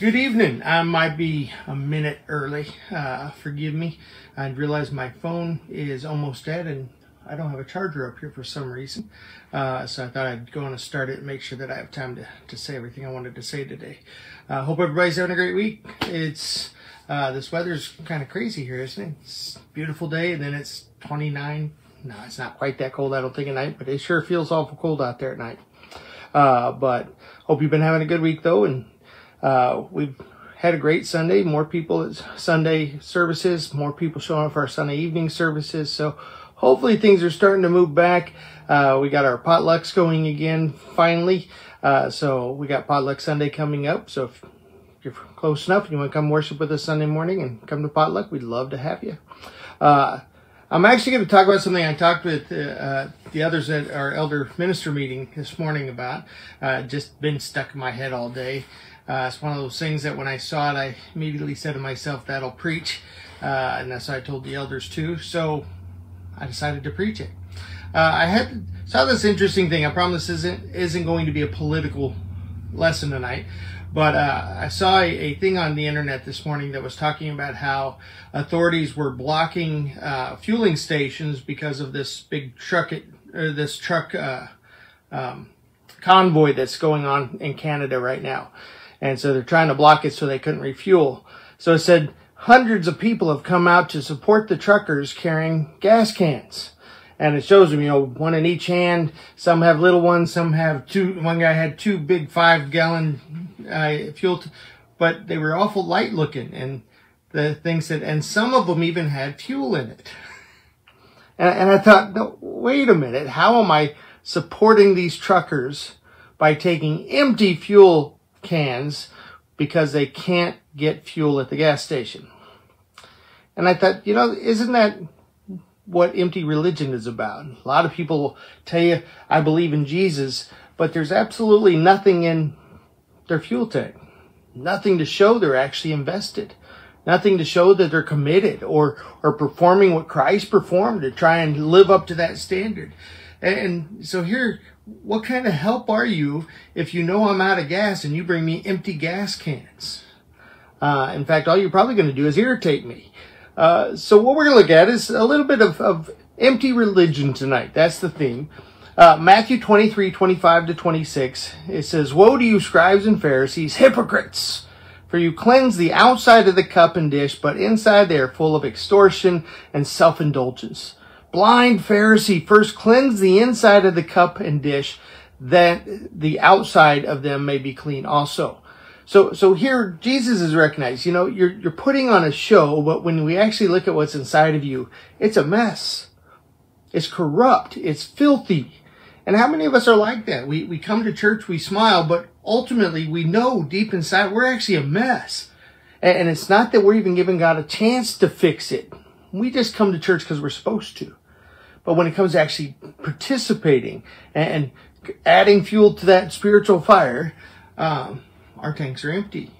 Good evening. I might be a minute early. Uh, forgive me. I realize my phone is almost dead and I don't have a charger up here for some reason. Uh, so I thought I'd go on and start it and make sure that I have time to, to say everything I wanted to say today. Uh, hope everybody's having a great week. It's uh, this weather's kind of crazy here, isn't it? It's beautiful day and then it's 29. No, it's not quite that cold, I don't think, at night, but it sure feels awful cold out there at night. Uh, but hope you've been having a good week though and uh, we've had a great Sunday. More people at Sunday services, more people showing up for our Sunday evening services. So hopefully things are starting to move back. Uh, we got our potlucks going again finally. Uh, so we got potluck Sunday coming up. So if you're close enough and you want to come worship with us Sunday morning and come to potluck, we'd love to have you. Uh, I'm actually going to talk about something I talked with uh, uh, the others at our elder minister meeting this morning about. Uh, just been stuck in my head all day. Uh, it's one of those things that when I saw it, I immediately said to myself, that'll preach. Uh, and that's what I told the elders too. So I decided to preach it. Uh, I had saw this interesting thing. I promise this isn't, isn't going to be a political lesson tonight. But uh, I saw a, a, thing on the internet this morning that was talking about how authorities were blocking uh, fueling stations because of this big truck, or this truck uh, um, convoy that's going on in Canada right now. And so they're trying to block it so they couldn't refuel. So it said hundreds of people have come out to support the truckers carrying gas cans. And it shows them, you know, one in each hand. Some have little ones. Some have two. One guy had two big five gallon uh, fuel, but they were awful light looking. And the thing said, and some of them even had fuel in it. And, and I thought, no, wait a minute. How am I supporting these truckers by taking empty fuel cans because they can't get fuel at the gas station. And I thought, you know, isn't that what empty religion is about? A lot of people tell you, I believe in Jesus, but there's absolutely nothing in their fuel tank. Nothing to show they're actually invested. Nothing to show that they're committed or, or performing what Christ performed to try and live up to that standard. And so here what kind of help are you if you know I'm out of gas and you bring me empty gas cans? Uh, in fact, all you're probably going to do is irritate me. Uh, so what we're going to look at is a little bit of, of empty religion tonight. That's the theme. Uh, Matthew 23, 25 to 26, it says, Woe to you, scribes and Pharisees, hypocrites! For you cleanse the outside of the cup and dish, but inside they are full of extortion and self-indulgence. Blind Pharisee, first cleanse the inside of the cup and dish, that the outside of them may be clean also. So, so here Jesus is recognized. You know, you're you're putting on a show, but when we actually look at what's inside of you, it's a mess. It's corrupt. It's filthy. And how many of us are like that? We we come to church, we smile, but ultimately we know deep inside we're actually a mess. And it's not that we're even giving God a chance to fix it. We just come to church because we're supposed to. But when it comes to actually participating and adding fuel to that spiritual fire, um, our tanks are empty.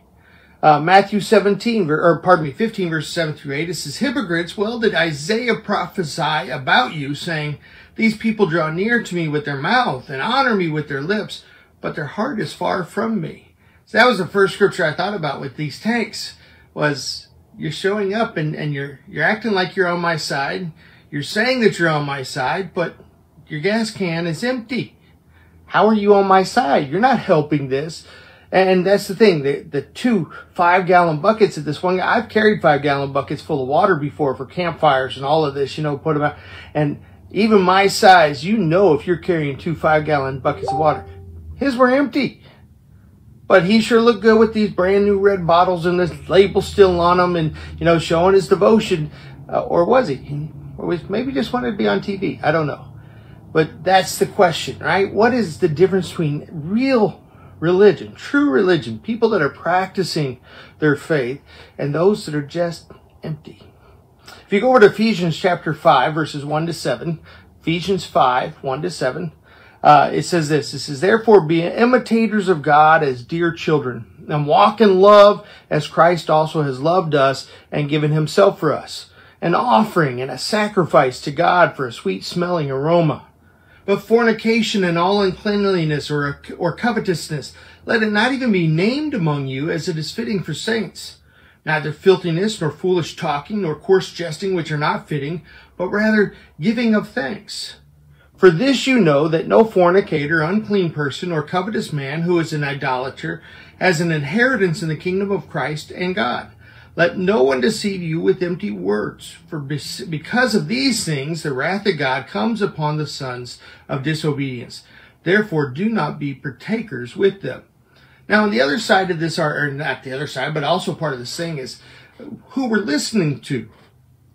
Uh, Matthew 17, or pardon me, 15 verses 7 through 8, it says, Hypocrites, well did Isaiah prophesy about you, saying, These people draw near to me with their mouth and honor me with their lips, but their heart is far from me. So that was the first scripture I thought about with these tanks, was you're showing up and, and you're, you're acting like you're on my side. You're saying that you're on my side, but your gas can is empty. How are you on my side? You're not helping this. And that's the thing, the, the two five gallon buckets at this one, I've carried five gallon buckets full of water before for campfires and all of this, you know, put them out. And even my size, you know, if you're carrying two five gallon buckets of water, his were empty. But he sure looked good with these brand new red bottles and the label still on them and, you know, showing his devotion. Uh, or was he? Or maybe just wanted to be on TV. I don't know. But that's the question, right? What is the difference between real religion, true religion, people that are practicing their faith, and those that are just empty? If you go over to Ephesians chapter 5, verses 1 to 7, Ephesians 5, 1 to 7, uh, it says this, it says, Therefore be imitators of God as dear children, and walk in love as Christ also has loved us and given himself for us an offering and a sacrifice to God for a sweet smelling aroma. But fornication and all uncleanliness or, or covetousness, let it not even be named among you as it is fitting for saints. Neither filthiness, nor foolish talking, nor coarse jesting, which are not fitting, but rather giving of thanks. For this you know that no fornicator, unclean person, or covetous man who is an idolater has an inheritance in the kingdom of Christ and God. Let no one deceive you with empty words, for because of these things the wrath of God comes upon the sons of disobedience. Therefore do not be partakers with them. Now on the other side of this, or not the other side, but also part of this thing is who we're listening to.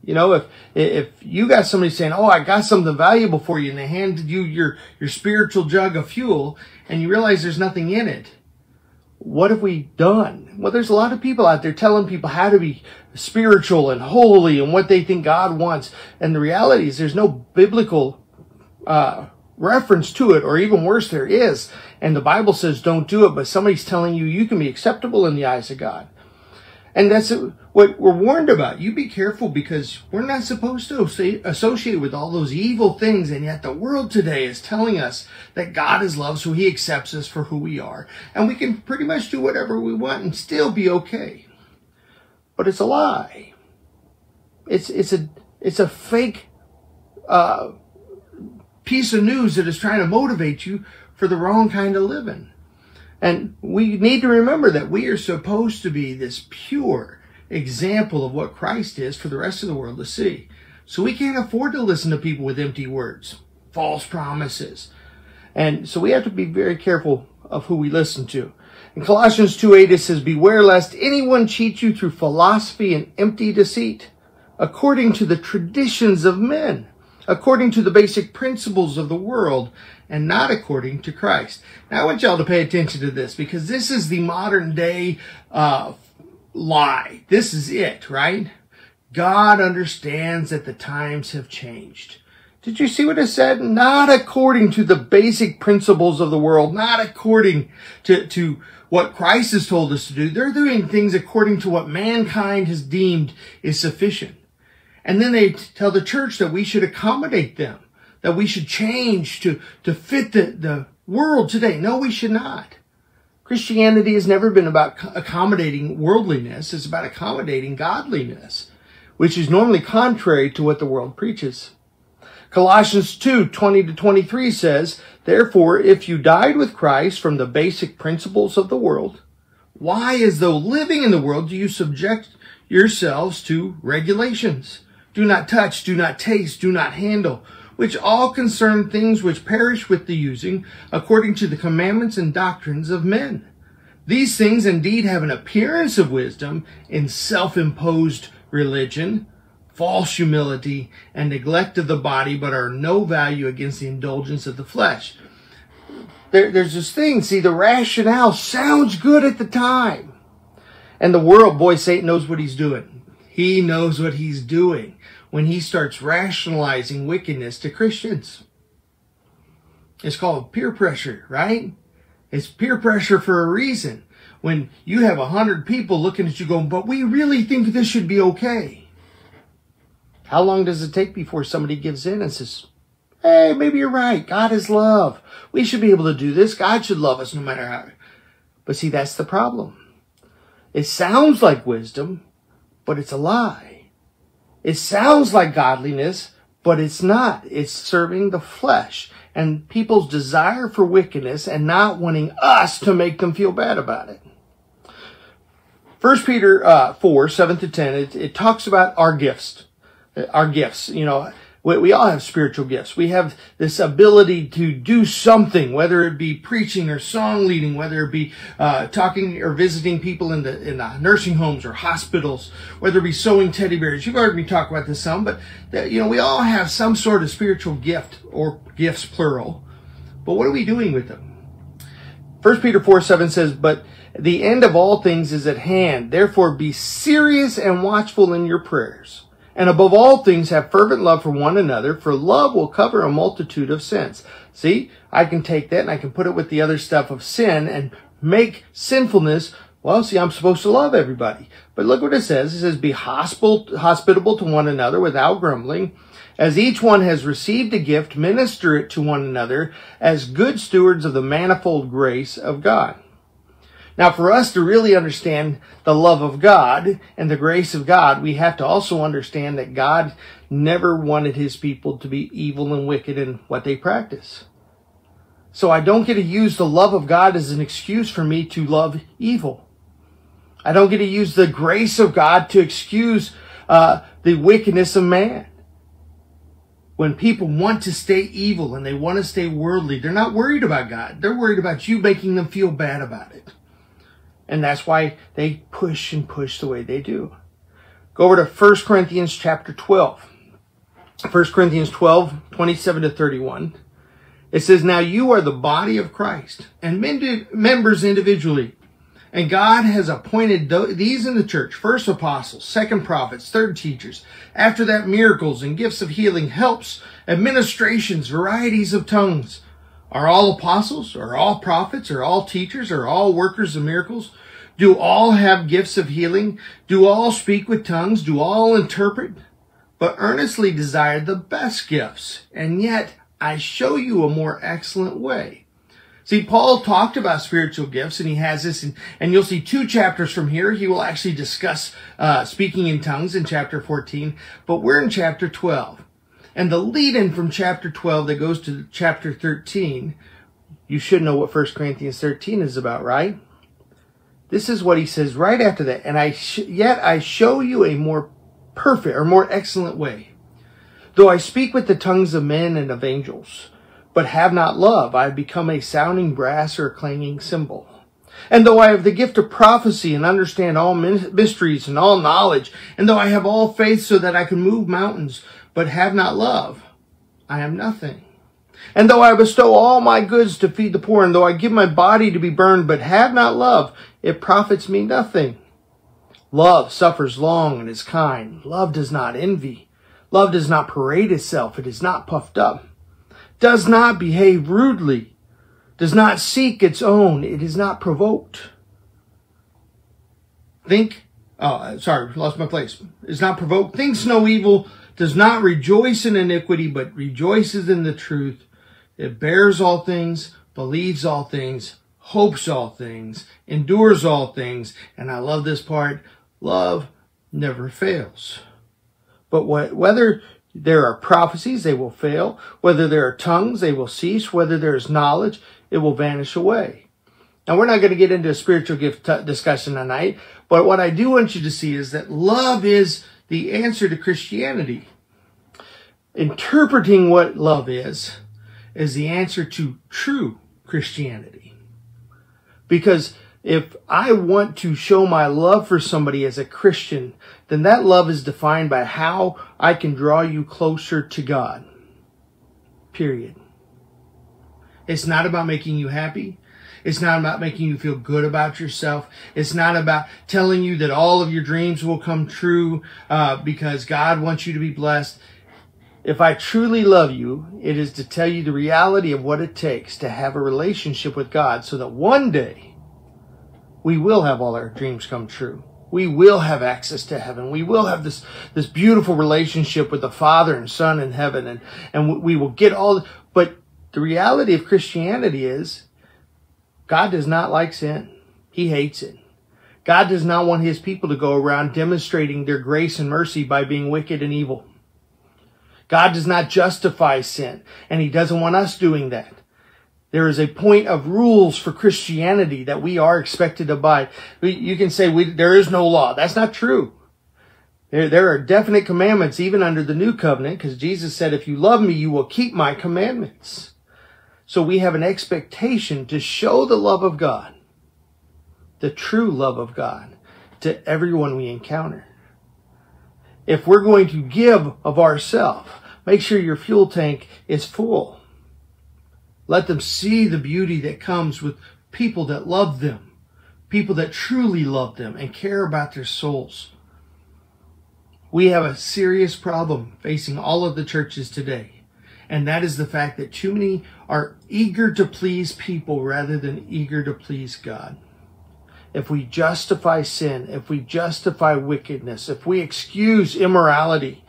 You know, if if you got somebody saying, "Oh, I got something valuable for you," and they handed you your your spiritual jug of fuel, and you realize there's nothing in it, what have we done? Well, there's a lot of people out there telling people how to be spiritual and holy and what they think God wants. And the reality is there's no biblical uh, reference to it, or even worse, there is. And the Bible says don't do it, but somebody's telling you you can be acceptable in the eyes of God. And that's what we're warned about. You be careful because we're not supposed to associate with all those evil things. And yet the world today is telling us that God is love, so he accepts us for who we are. And we can pretty much do whatever we want and still be okay. But it's a lie. It's, it's a, it's a fake, uh, piece of news that is trying to motivate you for the wrong kind of living. And we need to remember that we are supposed to be this pure example of what Christ is for the rest of the world to see. So we can't afford to listen to people with empty words, false promises. And so we have to be very careful of who we listen to. In Colossians 2 8, it says, Beware lest anyone cheat you through philosophy and empty deceit, according to the traditions of men, according to the basic principles of the world, and not according to Christ. Now, I want y'all to pay attention to this because this is the modern day uh, lie. This is it, right? God understands that the times have changed. Did you see what it said? Not according to the basic principles of the world, not according to, to what Christ has told us to do. They're doing things according to what mankind has deemed is sufficient. And then they tell the church that we should accommodate them that we should change to, to fit the, the world today. No, we should not. Christianity has never been about accommodating worldliness. It's about accommodating godliness, which is normally contrary to what the world preaches. Colossians 2, 20 to 23 says, Therefore, if you died with Christ from the basic principles of the world, why, as though living in the world, do you subject yourselves to regulations? Do not touch, do not taste, do not handle, which all concern things which perish with the using, according to the commandments and doctrines of men. These things indeed have an appearance of wisdom in self-imposed religion, false humility, and neglect of the body, but are no value against the indulgence of the flesh. There, there's this thing, see, the rationale sounds good at the time. And the world, boy, Satan knows what he's doing. He knows what he's doing when he starts rationalizing wickedness to Christians. It's called peer pressure, right? It's peer pressure for a reason. When you have a hundred people looking at you going, but we really think this should be okay. How long does it take before somebody gives in and says, hey, maybe you're right. God is love. We should be able to do this. God should love us no matter how. But see, that's the problem. It sounds like wisdom, but it's a lie. It sounds like godliness, but it's not. It's serving the flesh and people's desire for wickedness and not wanting us to make them feel bad about it. First Peter uh, 4, 7 to 10, it, it talks about our gifts. Our gifts, you know, we, we all have spiritual gifts. We have this ability to do something, whether it be preaching or song leading, whether it be uh, talking or visiting people in the in the nursing homes or hospitals, whether it be sewing teddy bears. You've heard me talk about this some, but that, you know we all have some sort of spiritual gift or gifts plural. But what are we doing with them? First Peter 4 7 says, But the end of all things is at hand. Therefore be serious and watchful in your prayers. And above all things, have fervent love for one another, for love will cover a multitude of sins. See, I can take that and I can put it with the other stuff of sin and make sinfulness. Well, see, I'm supposed to love everybody. But look what it says. It says, be hospitable to one another without grumbling. As each one has received a gift, minister it to one another as good stewards of the manifold grace of God. Now, for us to really understand the love of God and the grace of God, we have to also understand that God never wanted his people to be evil and wicked in what they practice. So I don't get to use the love of God as an excuse for me to love evil. I don't get to use the grace of God to excuse uh, the wickedness of man. When people want to stay evil and they want to stay worldly, they're not worried about God. They're worried about you making them feel bad about it. And that's why they push and push the way they do. Go over to 1 Corinthians chapter 12. 1 Corinthians 12, 27 to 31. It says, Now you are the body of Christ and members individually. And God has appointed these in the church first apostles, second prophets, third teachers. After that, miracles and gifts of healing, helps, administrations, varieties of tongues. Are all apostles? Are all prophets? Are all teachers? Are all workers of miracles? Do all have gifts of healing? Do all speak with tongues? Do all interpret? But earnestly desire the best gifts. And yet I show you a more excellent way. See, Paul talked about spiritual gifts, and he has this, in, and you'll see two chapters from here. He will actually discuss uh, speaking in tongues in chapter 14, but we're in chapter 12. And the lead in from chapter 12 that goes to chapter 13, you should know what 1 Corinthians 13 is about, right? This is what he says right after that. And I yet I show you a more perfect or more excellent way. Though I speak with the tongues of men and of angels, but have not love, I have become a sounding brass or a clanging cymbal. And though I have the gift of prophecy and understand all mysteries and all knowledge, and though I have all faith so that I can move mountains, but have not love, I am nothing. And though I bestow all my goods to feed the poor, and though I give my body to be burned, but have not love, it profits me nothing. Love suffers long and is kind. Love does not envy. Love does not parade itself. It is not puffed up. Does not behave rudely. Does not seek its own. It is not provoked. Think, oh, sorry, lost my place. Is not provoked. Thinks no evil does not rejoice in iniquity, but rejoices in the truth. It bears all things, believes all things, hopes all things, endures all things. And I love this part. Love never fails. But what, whether there are prophecies, they will fail. Whether there are tongues, they will cease. Whether there is knowledge, it will vanish away. Now, we're not going to get into a spiritual gift discussion tonight, but what I do want you to see is that love is the answer to Christianity. Interpreting what love is, is the answer to true Christianity. Because if I want to show my love for somebody as a Christian, then that love is defined by how I can draw you closer to God. Period. It's not about making you happy. It's not about making you feel good about yourself. It's not about telling you that all of your dreams will come true uh, because God wants you to be blessed. If I truly love you, it is to tell you the reality of what it takes to have a relationship with God so that one day we will have all our dreams come true. We will have access to heaven. We will have this, this beautiful relationship with the Father and Son in heaven and, and we will get all, but the reality of Christianity is God does not like sin. He hates it. God does not want his people to go around demonstrating their grace and mercy by being wicked and evil. God does not justify sin, and he doesn't want us doing that. There is a point of rules for Christianity that we are expected to abide. You can say we, there is no law. That's not true. There, there are definite commandments even under the new covenant because Jesus said, if you love me, you will keep my commandments. So we have an expectation to show the love of God, the true love of God, to everyone we encounter. If we're going to give of ourselves, make sure your fuel tank is full. Let them see the beauty that comes with people that love them, people that truly love them and care about their souls. We have a serious problem facing all of the churches today and that is the fact that too many are eager to please people rather than eager to please God. If we justify sin, if we justify wickedness, if we excuse immorality,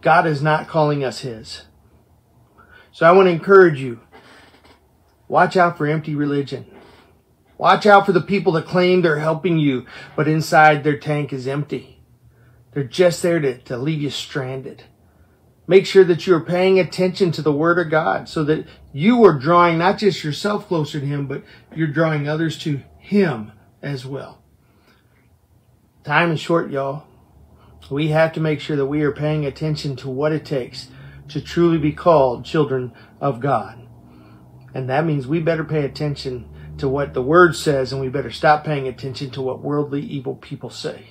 God is not calling us His. So I want to encourage you watch out for empty religion. Watch out for the people that claim they're helping you, but inside their tank is empty. They're just there to, to leave you stranded. Make sure that you're paying attention to the Word of God so that you are drawing not just yourself closer to Him, but you're drawing others to Him as well. Time is short, y'all. We have to make sure that we are paying attention to what it takes to truly be called children of God. And that means we better pay attention to what the Word says and we better stop paying attention to what worldly evil people say.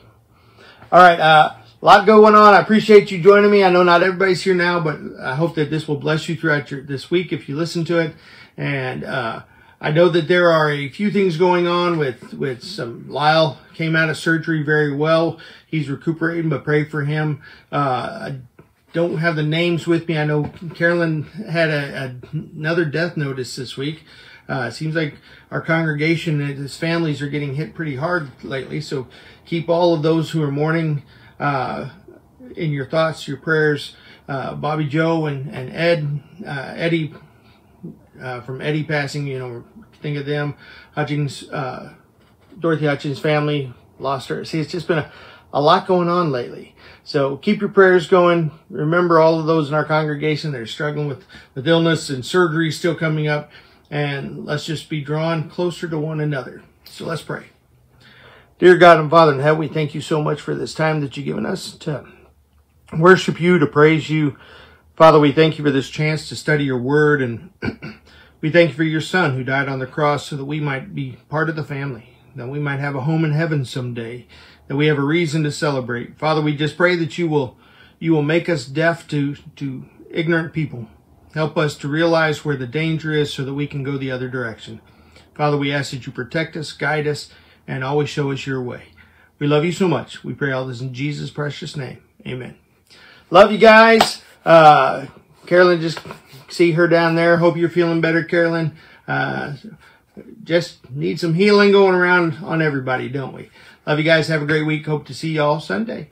All right, uh, a lot going on. I appreciate you joining me. I know not everybody's here now, but I hope that this will bless you throughout your, this week if you listen to it. And uh, I know that there are a few things going on with with some. Lyle came out of surgery very well. He's recuperating, but pray for him. Uh, I don't have the names with me. I know Carolyn had a, a another death notice this week. Uh, it seems like our congregation and his families are getting hit pretty hard lately. So keep all of those who are mourning uh, in your thoughts, your prayers. Uh, Bobby Joe and, and Ed, uh, Eddie, uh, from Eddie passing, you know, think of them. Hutchins, uh, Dorothy Hutchins' family lost her. See, it's just been a, a lot going on lately. So keep your prayers going. Remember all of those in our congregation that are struggling with, with illness and surgery still coming up. And let's just be drawn closer to one another. So let's pray. Dear God and Father in heaven, we thank you so much for this time that you've given us to worship you, to praise you. Father, we thank you for this chance to study your word and we thank you for your son who died on the cross so that we might be part of the family, that we might have a home in heaven someday, that we have a reason to celebrate. Father, we just pray that you will you will make us deaf to to ignorant people. Help us to realize where the danger is so that we can go the other direction. Father, we ask that you protect us, guide us, and always show us your way. We love you so much. We pray all this in Jesus' precious name. Amen. Love you guys. Uh, Carolyn, just see her down there. Hope you're feeling better, Carolyn. Uh, just need some healing going around on everybody, don't we? Love you guys. Have a great week. Hope to see y'all Sunday.